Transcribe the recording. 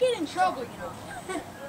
Get in trouble, you know.